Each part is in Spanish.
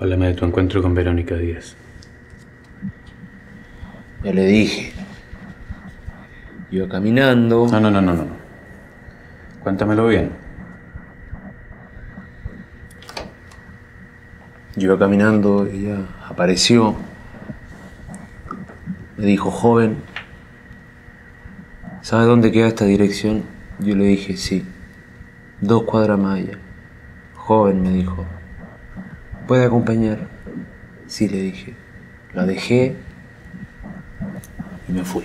Háblame de tu encuentro con Verónica Díaz. Ya le dije. Iba caminando. No, no, no, no, no. Cuéntamelo bien. Iba caminando, ella apareció. Me dijo, joven, ¿sabe dónde queda esta dirección? Yo le dije, sí. Dos cuadras más allá. Joven, me dijo. ¿Puede acompañar? Sí, le dije. La dejé y me fui.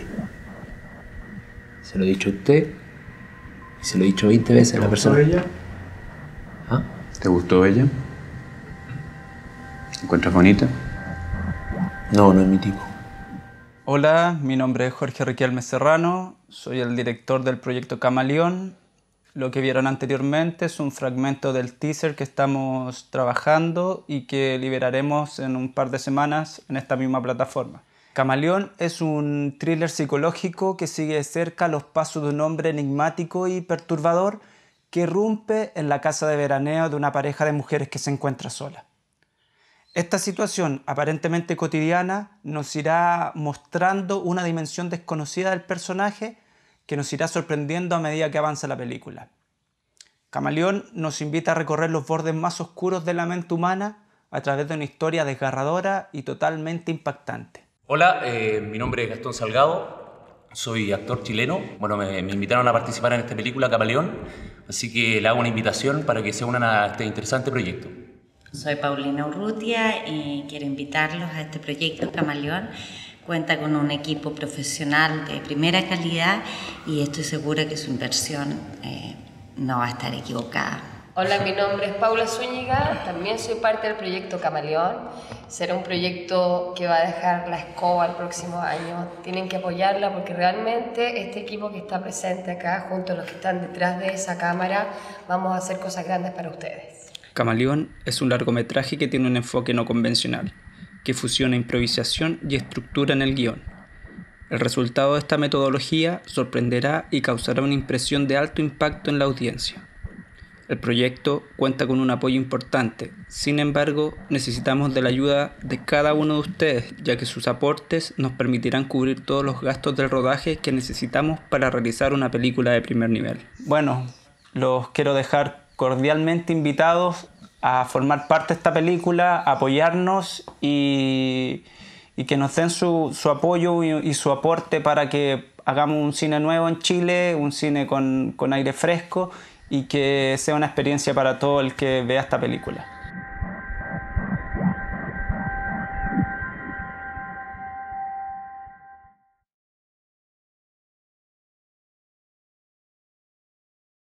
Se lo he dicho a usted y se lo he dicho 20 veces a la persona. ella? ¿Ah? ¿Te gustó ella? ¿Te encuentras bonita? No, no es mi tipo. Hola, mi nombre es Jorge Riquelme Serrano, soy el director del proyecto Camaleón. Lo que vieron anteriormente es un fragmento del teaser que estamos trabajando y que liberaremos en un par de semanas en esta misma plataforma. Camaleón es un thriller psicológico que sigue de cerca los pasos de un hombre enigmático y perturbador que irrumpe en la casa de veraneo de una pareja de mujeres que se encuentra sola. Esta situación aparentemente cotidiana nos irá mostrando una dimensión desconocida del personaje que nos irá sorprendiendo a medida que avanza la película. Camaleón nos invita a recorrer los bordes más oscuros de la mente humana a través de una historia desgarradora y totalmente impactante. Hola, eh, mi nombre es Gastón Salgado, soy actor chileno. Bueno, me, me invitaron a participar en esta película Camaleón, así que le hago una invitación para que se unan a este interesante proyecto. Soy Paulina Urrutia y quiero invitarlos a este proyecto Camaleón. Cuenta con un equipo profesional de primera calidad y estoy segura que su inversión eh, no va a estar equivocada. Hola, mi nombre es Paula Zúñiga, también soy parte del proyecto Camaleón. Será un proyecto que va a dejar la escoba el próximo año. Tienen que apoyarla porque realmente este equipo que está presente acá, junto a los que están detrás de esa cámara, vamos a hacer cosas grandes para ustedes. Camaleón es un largometraje que tiene un enfoque no convencional, que fusiona improvisación y estructura en el guion. El resultado de esta metodología sorprenderá y causará una impresión de alto impacto en la audiencia. El proyecto cuenta con un apoyo importante, sin embargo necesitamos de la ayuda de cada uno de ustedes, ya que sus aportes nos permitirán cubrir todos los gastos del rodaje que necesitamos para realizar una película de primer nivel. Bueno, los quiero dejar cordialmente invitados a formar parte de esta película, apoyarnos y, que nos den su, apoyo y, su aporte para que hagamos un cine nuevo en Chile, un cine con aire fresco y que sea una experiencia para todo el que vea esta película.